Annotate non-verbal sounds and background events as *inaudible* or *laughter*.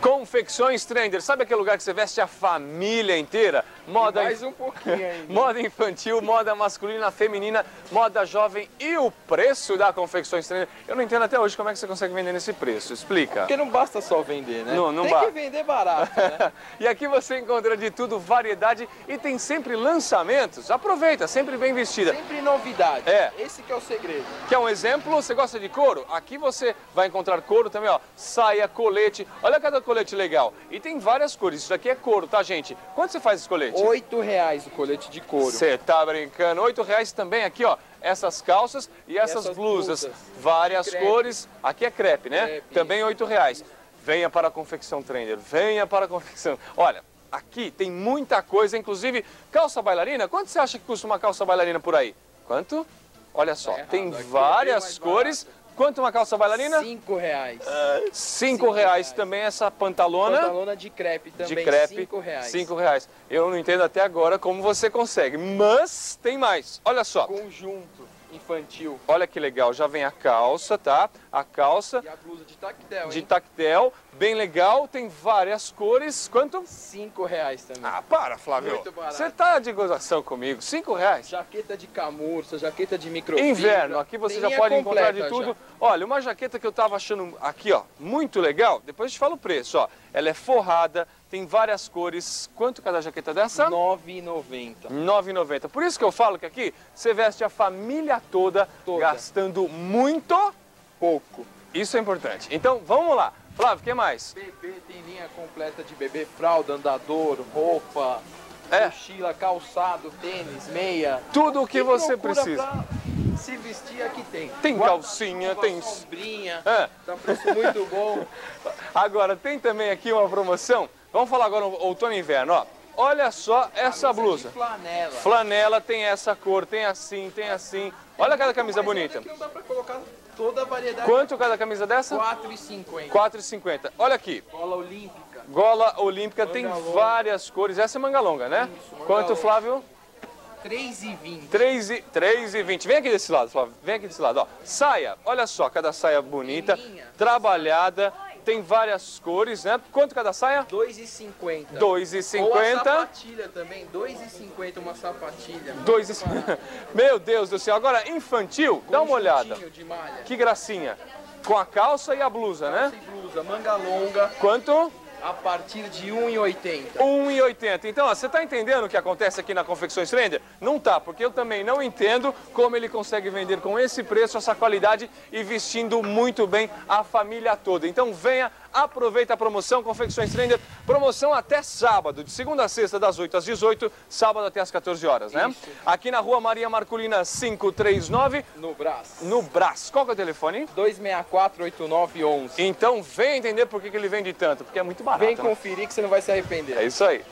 Confecções Trender, sabe aquele lugar que você veste a família inteira? Moda mais um pouquinho ainda. *laughs* moda infantil, moda masculina, feminina, moda jovem e o preço da Confecções Trender. Eu não entendo até hoje como é que você consegue vender nesse preço. Explica. Porque não basta só vender, né? Não, não tem que vender barato, né? *laughs* e aqui você encontra de tudo, variedade e tem sempre lançamentos. Aproveita, sempre bem vestida. Sempre novidade. É. Esse que é o segredo. Quer um exemplo? Você gosta de couro? Aqui você vai encontrar couro também, ó. Saia, colete. Olha cada colete legal. E tem várias cores. Isso aqui é couro, tá, gente? Quanto você faz esse colete? Oito reais o colete de couro. Você tá brincando? Oito reais também aqui, ó. Essas calças e essas, essas blusas. blusas. Várias cores. Aqui é crepe, né? Crepe. Também oito reais. Venha para a confecção Trender. Venha para a confecção. Olha, aqui tem muita coisa, inclusive calça bailarina. Quanto você acha que custa uma calça bailarina por aí? Quanto? Olha só, tá tem é várias cores. Barato. Quanto uma calça bailarina? Cinco reais. Uh, cinco, cinco reais. reais. também essa pantalona. Pantalona de crepe também, de crepe, cinco reais. Cinco reais. Eu não entendo até agora como você consegue, mas tem mais. Olha só. Conjunto infantil. Olha que legal, já vem a calça, tá? A calça. E a blusa de tactel, De hein? tactel, bem legal, tem várias cores. Quanto? Cinco reais também. Ah, para, Flávio. Muito barato. Você tá de gozação comigo. Cinco reais. Jaqueta de camurça, jaqueta de microfibra. Inverno, aqui você tem já pode encontrar de tudo. Já. Olha, uma jaqueta que eu tava achando aqui, ó, muito legal. Depois eu te falo o preço, ó. Ela é forrada, tem várias cores. Quanto cada jaqueta dessa? R$ 9,90. R$ 9,90. Por isso que eu falo que aqui você veste a família toda, toda. gastando muito pouco. Isso é importante. Então, vamos lá. Flávio, o que mais? Bebê tem linha completa de bebê, fralda, andador, roupa, é. mochila, calçado, tênis, meia. Tudo o que, que você precisa. Se vestir aqui tem. Tem calcinha, tem sombrinha. É. Tá preço muito bom. *laughs* Agora tem também aqui uma promoção Vamos falar agora outono e inverno, ó. Olha só essa blusa. flanela. Flanela tem essa cor, tem assim, tem assim. Olha cada camisa bonita. Aqui não dá pra colocar toda a variedade. Quanto cada camisa dessa? 4,50. 4,50. Olha aqui. Gola olímpica. Gola olímpica manga tem longa. várias cores. Essa é manga longa, né? Isso, manga Quanto, longa. Flávio? 3,20. 3,20. Vem aqui desse lado, Flávio. Vem aqui desse lado, ó. Saia. Olha só, cada saia bonita, trabalhada tem várias cores, né? Quanto cada saia? 2,50. 2,50. Ou a sapatilha também, 2,50 uma sapatilha. 2,50. *laughs* Meu Deus do céu. Agora, infantil, dá uma olhada. de malha. Que gracinha. Com a calça e a blusa, calça né? Calça e blusa, manga longa. Quanto? A partir de 1,80. 1,80. Então, ó, você está entendendo o que acontece aqui na Confecções Trender? Não tá, porque eu também não entendo como ele consegue vender com esse preço, essa qualidade e vestindo muito bem a família toda. Então, venha Aproveita a promoção Confecções Trender, promoção até sábado, de segunda a sexta, das 8 às 18, sábado até às 14 horas, né? Isso. Aqui na rua Maria Marculina 539. No Brás. No Brás. Qual que é o telefone? 264-8911. Então vem entender por que, que ele vende tanto, porque é muito barato. Vem né? conferir que você não vai se arrepender. É isso aí.